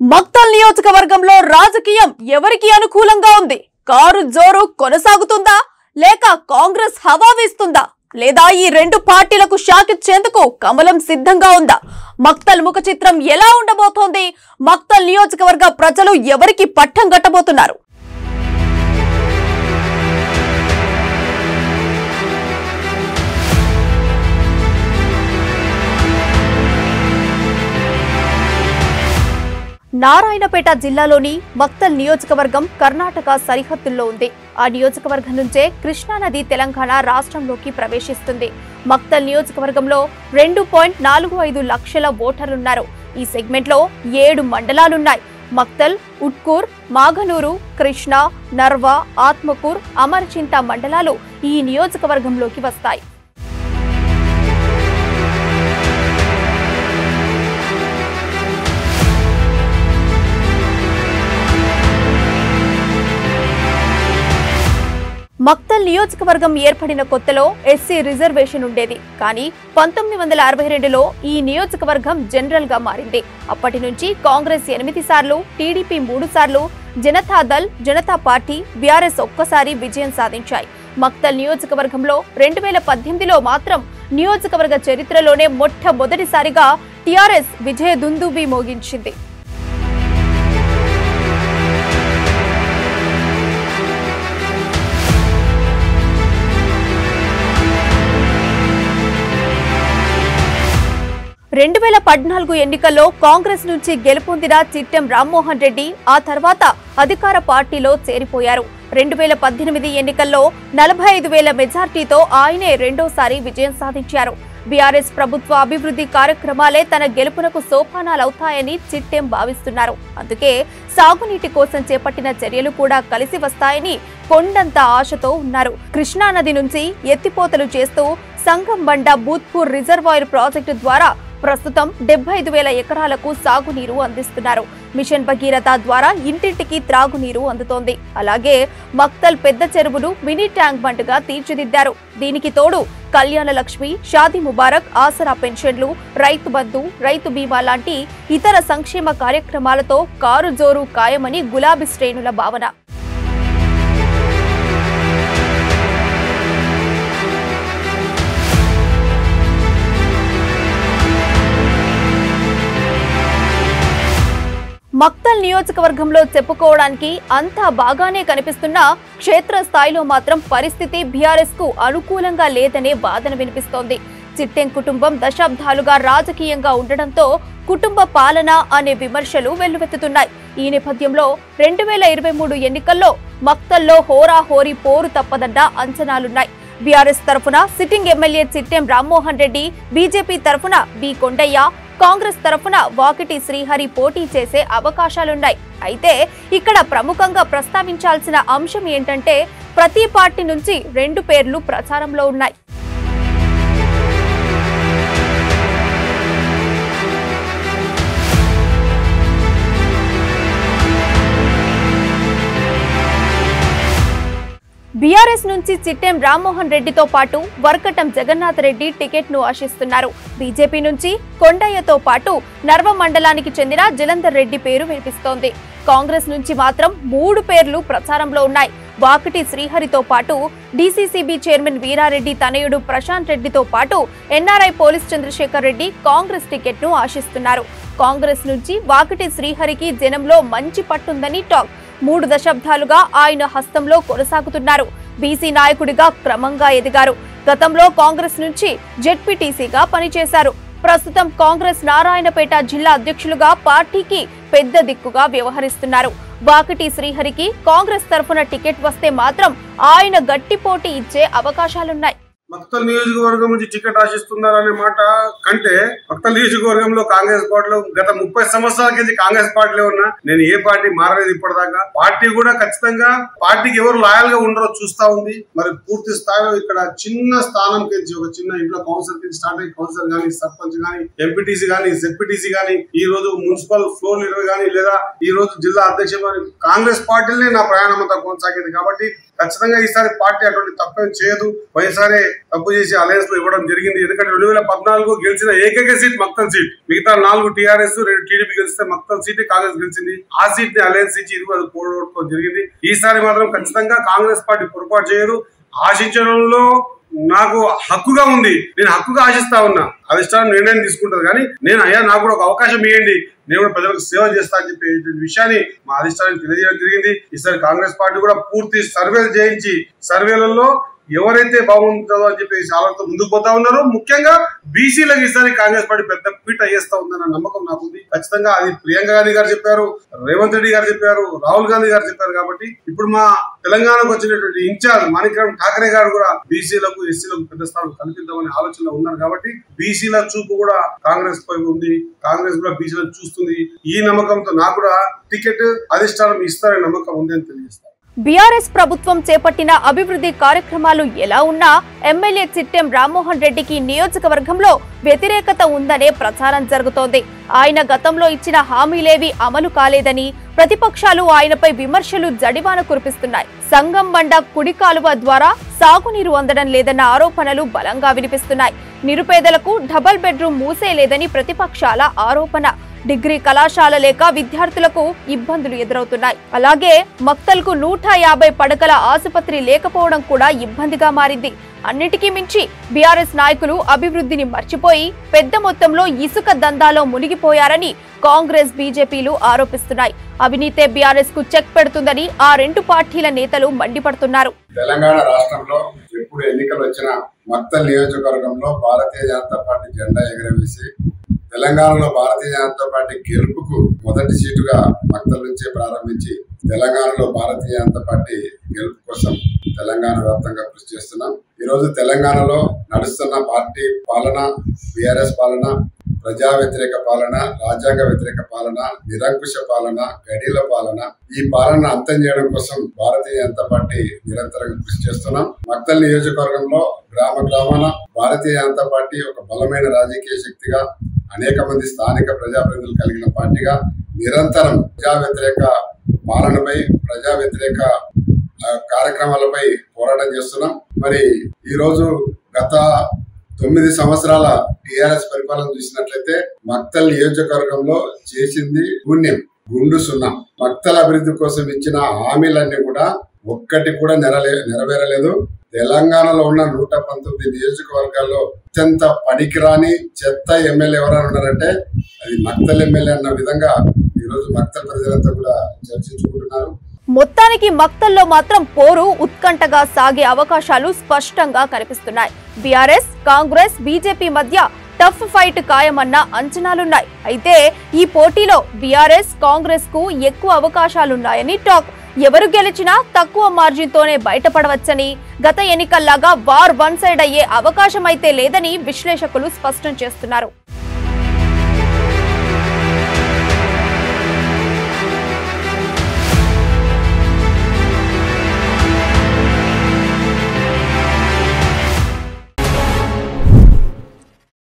మక్తల్ నియోజకవర్గంలో రాజకీయం ఎవరికి అనుకూలంగా ఉంది? కారు జోరు కొనసాగుతుందా? లేక కాంగ్రెస్ హవా వీస్తుందా? లేదా ఈ రెండు పార్టీలకు షాక్ ఇచ్చేందుకు కమలం సిద్ధంగా ఉందా? మక్తల్ ముఖ చిత్రం ఎలా ఉండబోతోంది? మక్తల్ నియోజకవర్గ ప్రజలు ఎవరికి పట్టం కట్టబోతున్నారు? నారాయణపేట జిల్లాలోని మక్తల్ నియోజకవర్గం కర్ణాటక సరిహద్దుల్లో ఉంది. ఆ నియోజకవర్గం నుంచే కృష్ణానది తెలంగాణ రాష్ట్రంలోకి ప్రవేశిస్తుంది. మక్తల్ నియోజకవర్గంలో రెండు పాయింట్ నాలుగు ఐదు లక్షల ఓటర్లున్నారు. ఈ సెగ్మెంట్లో ఏడు మండలాలున్నాయి. మక్తల్ ఉట్కూర్ మాగనూరు కృష్ణ నర్వ ఆత్మకూర్ అమర్చింత మండలాలు ఈ నియోజకవర్గంలోకి వస్తాయి. మక్తల్ నియోజకవర్గం ఏర్పడిన కొత్తలో ఎస్సీ రిజర్వేషన్ ఉండేది. కానీ పంతొమ్మిది వందల అరవై రెండులో ఈ నియోజకవర్గం జనరల్గా మారింది. అప్పటి నుంచి కాంగ్రెస్ ఎనిమిది సార్లు టీడీపీ మూడు సార్లు జనతాదళ్ జనతా పార్టీ బీఆర్ఎస్ ఒక్కసారి విజయం సాధించాయి. మక్తల్ నియోజకవర్గంలో రెండు వేల పద్దెనిమిదిలో మాత్రం నియోజకవర్గ చరిత్రలోనే మొట్టమొదటిసారిగా టీఆర్ఎస్ విజయ దుందుబి మోగించింది. రెండు వేల పద్నాలుగు ఎన్నికల్లో కాంగ్రెస్ నుంచి గెలుపొందిన చిట్టెం రామ్మోహన్ రెడ్డి ఆ తర్వాత అధికార పార్టీలో చేరిపోయారు. రెండు వేల పద్దెనిమిది ఎన్నికల్లో నలభై ఐదు వేల మెజార్టీతో ఆయనే రెండోసారి విజయం సాధించారు. బీఆర్ఎస్ ప్రభుత్వ అభివృద్ధి కార్యక్రమాలే తన గెలుపునకు సోపానాలవుతాయని చిట్టెం భావిస్తున్నారు. అందుకే సాగునీటి కోసం చేపట్టిన చర్యలు కూడా కలిసి వస్తాయని కొండంత ఆశతో ఉన్నారు. కృష్ణానది నుంచి ఎత్తిపోతలు చేస్తూ సంగం బండ బూత్పూర్ రిజర్వాయర్ ప్రాజెక్టు ద్వారా ప్రస్తుతం డెబ్బై ఐదు వేల ఎకరాలకు సాగునీరు అందిస్తున్నారు. మిషన్ భగీరథ ద్వారా ఇంటింటికి త్రాగునీరు అందుతోంది. అలాగే మక్తల్ పెద్ద చెరువును మినీ ట్యాంక్ బండ్గా తీర్చిదిద్దారు. దీనికి తోడు కళ్యాణ లక్ష్మి షాదీ ముబారక్ ఆసరా పెన్షన్లు రైతు బంధు రైతు బీమా లాంటి ఇతర సంక్షేమ కార్యక్రమాలతో కారు జోరు ఖాయమని గులాబీ శ్రేణుల భావన. మక్తల్ నియోజకవర్గంలో చెప్పుకోవడానికి అంతా బాగానే కనిపిస్తున్నా క్షేత్రస్థాయిలో మాత్రం పరిస్థితి బీఆర్ఎస్కు అనుకూలంగా లేదనే వాదన వినిపిస్తోంది. చిట్టెం కుటుంబం దశాబ్దాలుగా రాజకీయంగా ఉండడంతో కుటుంబ పాలన అనే విమర్శలు వెల్లువెత్తుతున్నాయి. ఈ నేపథ్యంలో రెండు వేల ఇరవై మూడు ఎన్నికల్లో మక్తల్లో హోరాహోరీ పోరు తప్పదన్న అంచనాలున్నాయి. బీఆర్ఎస్ తరఫున sitting MLA Chittem Rammohan Reddy BJP తరఫున బి కొండయ్య కాంగ్రెస్ తరఫున వాకిటి శ్రీహరి పోటీ చేసే అవకాశాలున్నాయి. అయితే ఇక్కడ ప్రముఖంగా ప్రస్తావించాల్సిన అంశం ఏంటంటే ప్రతి పార్టీ నుంచి రెండు పేర్లు ప్రచారంలో ఉన్నాయి. బీఆర్ఎస్ నుంచి చిట్టెం రామ్మోహన్ రెడ్డితో పాటు వర్కటం జగన్నాథ్ రెడ్డి టికెట్ను ఆశిస్తున్నారు. బీజేపీ నుంచి కొండయ్యతో పాటు నర్వ మండలానికి చెందిన జలంధర్ రెడ్డి పేరు వినిపిస్తోంది. కాంగ్రెస్ నుంచి మాత్రం మూడు పేర్లు ప్రచారంలో ఉన్నాయి. వాకిటి శ్రీహరితో పాటు డీసీసీబీ చైర్మన్ వీరారెడ్డి తనయుడు ప్రశాంత్ రెడ్డితో పాటు ఎన్ఆర్ఐ పోలీస్ చంద్రశేఖర్ రెడ్డి కాంగ్రెస్ టికెట్ను ఆశిస్తున్నారు. కాంగ్రెస్ నుంచి వాకిటి శ్రీహరికి జనంలో మంచి పట్టుందని టాక్. మూడు దశాబ్దాలుగా ఆయన హస్తంలో కొనసాగుతున్నారు. బీసీ నాయకుడిగా క్రమంగా ఎదిగారు. గతంలో కాంగ్రెస్ నుంచి జెడ్పీటీసీగా పనిచేశారు. ప్రస్తుతం కాంగ్రెస్ నారాయణపేట జిల్లా అధ్యక్షులుగా పార్టీకి పెద్ద దిక్కుగా వ్యవహరిస్తున్నారు. వాకటి శ్రీహరికి కాంగ్రెస్ తరఫున టికెట్ వస్తే మాత్రం ఆయన గట్టి పోటీ ఇచ్చే అవకాశాలున్నాయి. మక్తల్ నియోజకవర్గం నుంచి టికెట్ ఆశిస్తున్నారనే మాట కంటే మక్తల్ నియోజకవర్గంలో కాంగ్రెస్ పార్టీలో గత ముప్పై సంవత్సరాల కింద కాంగ్రెస్ పార్టీలో ఉన్నా నేను ఏ పార్టీ మారలేదు ఇప్పటిదాకా. పార్టీ కూడా ఖచ్చితంగా పార్టీకి ఎవరు లాయల్గా ఉండరో చూస్తా ఉంది. మరి పూర్తి స్థాయిలో ఇక్కడ చిన్న స్థానం కించి ఒక చిన్న ఇంట్లో కౌన్సిల్ కింద స్టార్ట్ అయ్యి కౌన్సిలర్ గానీ సర్పంచ్ గానీ ఎంపీటీసీ గానీ జెడ్పీటీసీ గానీ ఈ రోజు మున్సిపల్ ఫ్లోర్ లీడర్ గానీ లేదా ఈ రోజు జిల్లా అధ్యక్షుడు కాంగ్రెస్ పార్టీలనే నా ప్రయాణం అంతా కొనసాగింది. కాబట్టి ఖచ్చితంగా ఈసారి పార్టీ అటువంటి తప్పేం చేయదు. వైఎస్ఆర్ఏ తప్పు చేసి అలయన్స్లో ఇవ్వడం జరిగింది. ఎందుకంటే రెండు వేల పద్నాలుగు గెలిచిన ఏకైక సీట్ మక్తల్ సీట్. మిగతా నాలుగు టీఆర్ఎస్ రెండు టీడీపీ గెలిస్తే మక్తల్ సీట్ కాంగ్రెస్ గెలిచింది. ఆ సీట్ని అలయన్స్ ఇచ్చి ఇది అది పోగొట్టుకోవడం జరిగింది. ఈసారి మాత్రం ఖచ్చితంగా కాంగ్రెస్ పార్టీ పొరపాటు చేయరు ఆశించడంలో నాకు హక్కుగా ఉంది. నేను హక్కుగా ఆశిస్తా ఉన్నా. అధిష్టానం నిర్ణయం తీసుకుంటది కానీ నేను అయ్యా నాకు కూడా ఒక అవకాశం ఇవ్వండి నేను కూడా ప్రజలకు సేవ చేస్తా అని చెప్పి విషయాన్ని మా అధిష్టానానికి తెలియజేయడం జరిగింది. ఈసారి కాంగ్రెస్ పార్టీ కూడా పూర్తి సర్వేలు చేయించి సర్వేలలో ఎవరైతే బాగుంటుందో అని చెప్పేసి ఆలోచన ముందుకు పోతా ఉన్నారు ముఖ్యంగా బీసీలకు ఈసారి కాంగ్రెస్ పార్టీ పెద్ద పీట వేస్తా ఉందన్న నమ్మకం నాకుంది. ఖచ్చితంగా అది ప్రియాంక గాంధీ గారు చెప్పారు రేవంత్ రెడ్డి గారు చెప్పారు రాహుల్ గాంధీ గారు చెప్పారు కాబట్టి ఇప్పుడు మా తెలంగాణకు వచ్చినటువంటి ఇన్ఛార్జ్ మాణిక్రామ్ ఠాకరే గారు కూడా బీసీలకు ఎస్సీలకు పెద్ద స్థానం కల్పిద్దామనే ఆలోచనలో ఉన్నారు కాబట్టి బీసీల చూపు కూడా కాంగ్రెస్ పై ఉంది. కాంగ్రెస్ కూడా బీసీలను చూస్తుంది. ఈ నమ్మకంతో నాకు కూడా టికెట్ అధిష్టానం ఇస్తారనే నమ్మకం ఉంది అని తెలియజేస్తారు బీఆర్ఎస్ ప్రభుత్వం చేపట్టిన అభివృద్ధి కార్యక్రమాలు ఎలా ఉన్నా ఎమ్మెల్యే చిట్టెం రామ్మోహన్ రెడ్డికి నియోజకవర్గంలో వ్యతిరేకత ఉందనే ప్రచారం జరుగుతోంది. ఆయన గతంలో ఇచ్చిన హామీలేవి అమలు కాలేదని ప్రతిపక్షాలు ఆయనపై విమర్శలు జడివాన కురిపిస్తున్నాయి. సంగం బండ కుడి కాలువ ద్వారా సాగునీరు అందడం లేదన్న ఆరోపణలు బలంగా వినిపిస్తున్నాయి. నిరుపేదలకు డబల్ బెడ్రూమ్ మూసేలేదని ప్రతిపక్షాల ఆరోపణ. డిగ్రీ కళాశాల లేక విద్యార్థులకు ఇబ్బందులు ఎదురవుతున్నాయి. అలాగే మక్తల్కు నూట యాభై పడకల ఆసుపత్రి లేకపోవడం కూడా ఇబ్బందిగా మారింది. అన్నిటికీ మించి బీఆర్ఎస్ నాయకులు అభివృద్ధిని మర్చిపోయి పెద్ద మొత్తంలో ఇసుక దందాలో మునిగిపోయారని కాంగ్రెస్ బీజేపీలు ఆరోపిస్తున్నాయి. అవినీతే బీఆర్ఎస్కు చెక్ పెడుతుందని ఆ రెండు పార్టీల నేతలు మండిపడుతున్నారు. తెలంగాణ రాష్ట్రంలో ఎప్పుడు ఎన్నికలు వచ్చినా మక్తల్ నియోజకవర్గంలో భారతీయ జనతా పార్టీ జెండా ఎగరవేసి తెలంగాణలో భారతీయ జనతా పార్టీ గెలుపుకు మొదటి సీటుగా భక్తుల నుంచే ప్రారంభించి తెలంగాణలో భారతీయ జనతా పార్టీ గెలుపు కోసం తెలంగాణ వ్యాప్తంగా కృషి చేస్తున్నాం. ఈరోజు తెలంగాణలో నడుస్తున్న పార్టీ పాలన బీఆర్ఎస్ పాలన ప్రజా వ్యతిరేక పాలన రాజ్యాంగ వ్యతిరేక పాలన నిరంకుశ పాలన గడిల పాలన ఈ పాలన అంతం చేయడం కోసం భారతీయ జనతా పార్టీ నిరంతరం కృషి చేస్తున్నాం. మక్తల్ నియోజకవర్గంలో గ్రామ గ్రామాల భారతీయ జనతా పార్టీ ఒక బలమైన రాజకీయ శక్తిగా అనేక మంది స్థానిక ప్రజాప్రతినిధులు కలిగిన పార్టీగా నిరంతరం ప్రజా వ్యతిరేక పాలనపై ప్రజా వ్యతిరేక కార్యక్రమాలపై పోరాటం చేస్తున్నాం. మరి ఈరోజు గత తొమ్మిది సంవత్సరాల టిఆర్ఎస్ పరిపాలన చూసినట్లయితే మక్తల్ నియోజకవర్గంలో చేసింది పుణ్యం గుండు సున్నా. మక్తల్ అభివృద్ధి కోసం ఇచ్చిన హామీలన్నీ కూడా ఒక్కటి కూడా నెరలే నెరవేరలేదు. తెలంగాణలో ఉన్న నూట పంతొమ్మిది నియోజకవర్గాల్లో అత్యంత పనికిరాని చెత్త ఎమ్మెల్యే ఎవరైనా ఉన్నారంటే అది మక్తల్ ఎమ్మెల్యే అన్న విధంగా ఈరోజు మక్తల్ ప్రజలంతా కూడా చర్చించుకుంటున్నారు. మొత్తానికి మక్తల్లో మాత్రం పోరు ఉత్కంఠగా సాగే అవకాశాలు స్పష్టంగా కనిపిస్తున్నాయి. బీఆర్ఎస్ కాంగ్రెస్ బీజేపీ మధ్య టఫ్ ఫైట్ ఖాయమన్న అంచనాలున్నాయి. అయితే ఈ పోటీలో బీఆర్ఎస్ కాంగ్రెస్కు ఎక్కువ అవకాశాలున్నాయని టాక్. ఎవరు గెలిచినా తక్కువ మార్జిన్తోనే బయటపడవచ్చని గత ఎన్నికల్లాగా వార్ వన్ సైడ్ అయ్యే అవకాశం అయితే లేదని విశ్లేషకులు స్పష్టం చేస్తున్నారు.